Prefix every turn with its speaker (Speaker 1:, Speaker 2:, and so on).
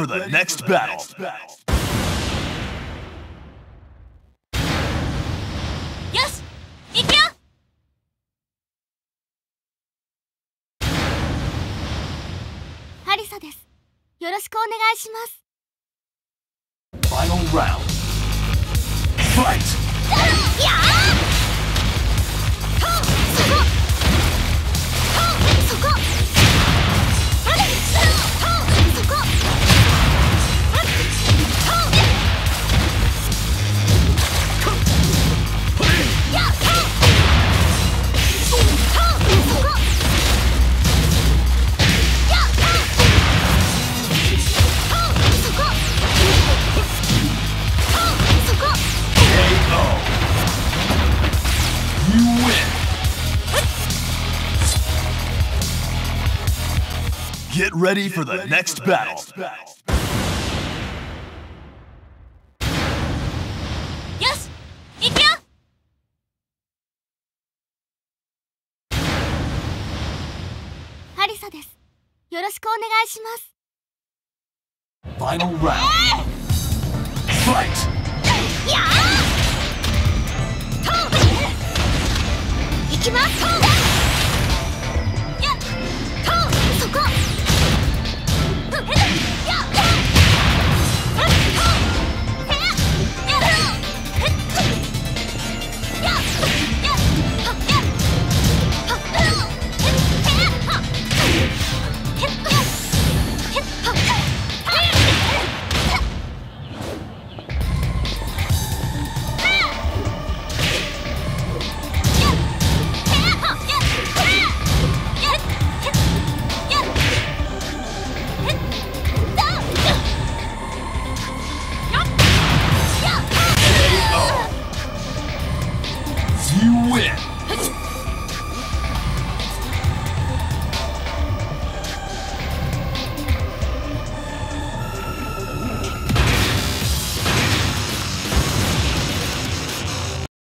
Speaker 1: for the next battle.
Speaker 2: よし行くよハリサですよろしくお願いします
Speaker 1: Final round. Fight! Get ready for the,
Speaker 2: ready next, for the battle. next battle.
Speaker 1: Final round. Fight!